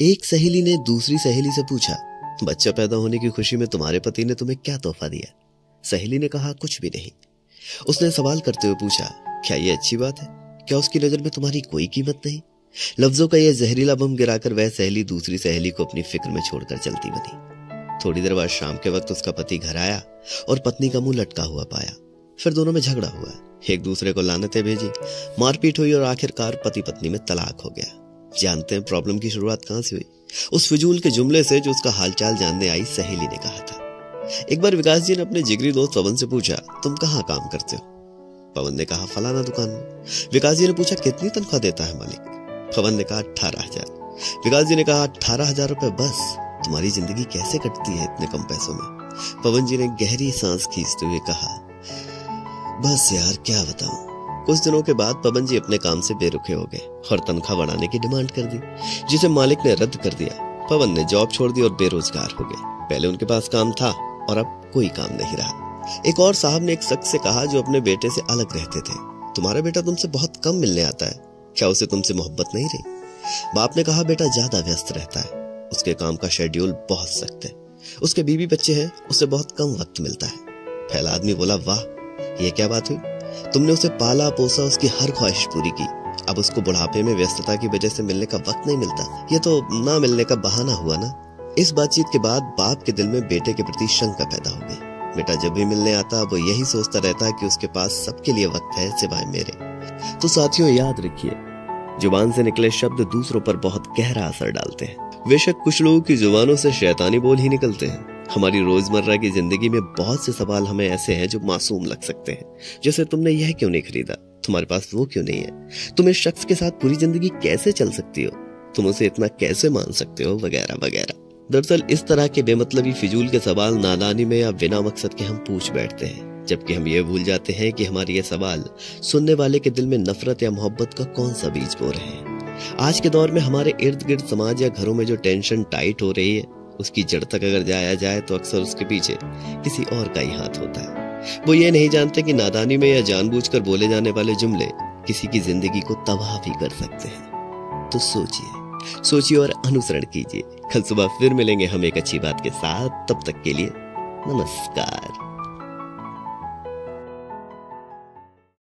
एक सहेली ने दूसरी सहेली से पूछा, बच्चा पैदा होने की खुशी में तुम्हारे पति ने तुम्हें क्या तोहफा दिया? सहेली ने कहा, कुछ भी नहीं। उसने सवाल करते हुए पूछा, क्या ये अच्छी बात है? क्या उसकी नज़र में तुम्हारी कोई कीमत नहीं? लफ्जों का यह जहरीला बम गिराकर वह सहेली दूसरी सहेली को अपनी फ़िक्र में छोड़कर चलती बनी। थोड़ी देर बाद शाम के वक्त उसका पति घर आया और पत्नी का मुँह लटका हुआ पाया। फिर दोनों में झगड़ा हुआ। एक दूसरे को लानते भेजी, मारपीट हुई और आखिरकार पति पत्नी में तलाक हो गया। जानते हैं प्रॉब्लम की शुरुआत कहाँ से हुई? उस फिजूल के जुमले से जो उसका हालचाल जानने आई, सहेली ने कहा था। एक बार विकास जी ने अपने जिगरी दोस्त पवन से पूछा, तुम कहाँ काम करते हो? पवन ने कहा, फलाना दुकान में। विकास जी ने पूछा, कितनी तनख्वाह देता है मालिक? पवन ने कहा, अठारह हज़ार। विकास जी ने कहा, अठारह हज़ार रुपए बस। तुम्हारी ज़िंदगी कैसे कटती है इतने कम पैसों में? पवन जी ने गहरी सांस खींचते हुए कहा, बस यार, क्या बताऊँ? कुछ दिनों के बाद पवन जी अपने काम से बेरुखे हो गए और तनख्वाह बढ़ाने की डिमांड कर दी, जिसे मालिक ने रद्द कर दिया। पवन ने जॉब छोड़ दी और बेरोजगार हो गए। पहले उनके पास काम था और अब कोई काम नहीं रहा। एक और साहब ने एक शख्स से कहा जो अपने बेटे से अलग रहते थे, तुम्हारा बेटा तुमसे बहुत कम मिलने आता है। क्या उसे तुमसे मोहब्बत नहीं रही? बाप ने कहा, बेटा ज़्यादा व्यस्त रहता है। उसके काम का शेड्यूल बहुत सख्त है। उसके बीवी बच्चे हैं, उसे बहुत कम वक्त मिलता है। पहला आदमी बोला, वाह, ये क्या बात हुई? तुमने उसे पाला पोसा, उसकी हर ख्वाहिश पूरी की। अब उसको बुढ़ापे में व्यस्तता की वजह से मिलने का वक्त नहीं मिलता। ये तो ना मिलने का बहाना हुआ ना? इस बातचीत के बाद बाप के दिल में बेटे के प्रति शंका पैदा हो गई। बेटा जब भी मिलने आता, वो यही सोचता रहता कि उसके पास सबके लिए वक्त है सिवाय मेरे। तो साथियों, याद रखिए, ज़ुबान से निकले शब्द दूसरों पर बहुत गहरा असर डालते हैं। बेशक कुछ लोगों की जुबानों से शैतानी बोल ही निकलते हैं। हमारी रोज़मर्रा की ज़िंदगी में बहुत से सवाल हमें ऐसे हैं जो मासूम लग सकते हैं। जैसे, तुमने यह क्यों नहीं खरीदा? तुम्हारे पास वो क्यों नहीं है? तुम इस शख्स के साथ पूरी ज़िंदगी कैसे चल सकती हो? तुम उसे इतना कैसे मान सकते हो? वगैरह वगैरह। दरअसल, इस तरह के बेमतलबी, फिजूल के सवाल नादानी में या बिना मकसद के हम पूछ बैठते हैं, जबकि हम ये भूल जाते हैं कि हमारे ये सवाल सुनने वाले के दिल में नफरत या मोहब्बत का कौन सा बीज बो रहे हैं। आज के दौर में हमारे इर्द गिर्द समाज या घरों में जो टेंशन टाइट हो रही है उसकी जड़ तक अगर जाया जाए तो अक्सर उसके पीछे किसी और का ही हाथ होता है। वो ये नहीं जानते कि नादानी में या जानबूझकर बोले जाने वाले जुमले किसी की ज़िंदगी को तबाह भी कर सकते हैं। तो सोचिए सोचिए और अनुसरण कीजिए। कल सुबह फिर मिलेंगे हम एक अच्छी बात के साथ। तब तक के लिए नमस्कार।